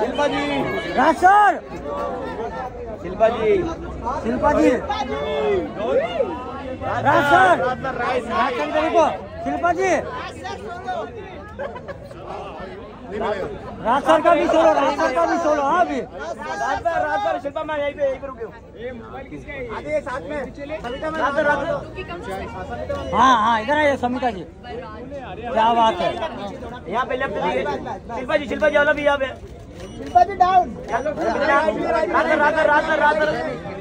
Shilpa ji Raj sir. Shilpa ji Shilpa ji Raj sir Raj sir इधर रुको Shilpa ji Raj sir का भी solo राज sir का भी सोलो हाँ अभी। शिल्पा मैं यहीं पे यहीं पे रुके हूँ। आगे साथ में। भर हाँ हाँ इधर आइए समिता जी। क्या बात है। यहाँ पे लेफ़्ट शिल्पा जी शिल्पा जी वाला भी यहाँ पे। Shilpa ji down Raj sir Raj sir Raj sir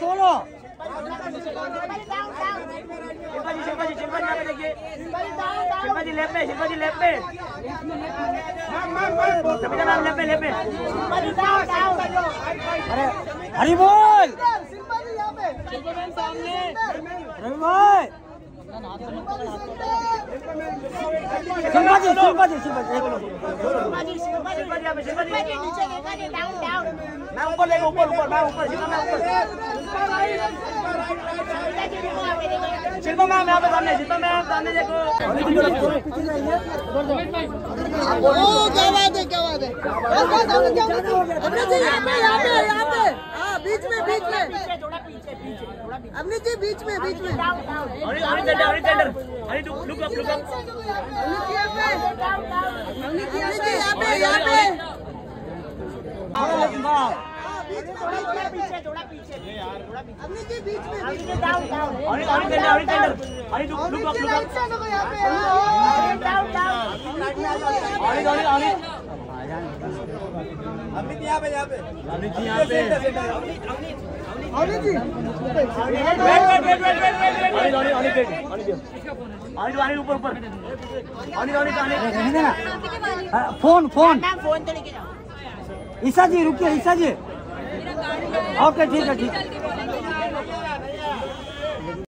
solo Shilpa ji Shilpa ji Shilpa ji देखिए। शिल्पा जी लेफ़्ट में शिल्पा जी लेफ़्ट में। मैम लेफ़्ट में लेफ़्ट में। अरे हरी बोल! शिल्पा जी यहाँ पे रवि भाई! शिल्पा जी शिल्पा जी शिल्पा जी शिल्पा जी यहाँ पे शिल्पा जी मैं ऊपर देखो ऊपर ऊपर मैं ऊपर शिल्पा मैं ऊपर। शिल्पा मैम यहाँ पे सामने शिल्पा मैम सामने देखो। ओ क्या बात है क्या बात है। क्या हमने जी यहाँ पे यहाँ पे यहाँ पे। हाँ बीच में बीच में। हमने जी बीच में बीच में। अरे अरे टेंडर अरे टेंडर अरे look look up look up हमने जी यहाँ पे। हमने जी यहाँ पे यहाँ पे हमने जी बीच में बीच में। अरे अरे टेंडर अरे टेंडर अरे look look up look up यहाँ पे। हाँ। अरे अरे अरे हमने जी wait wait wait wait wait wait phone phone. Phone तो ईसा जी रुकिए ईशा जी। ओके ठीक है ठीक है।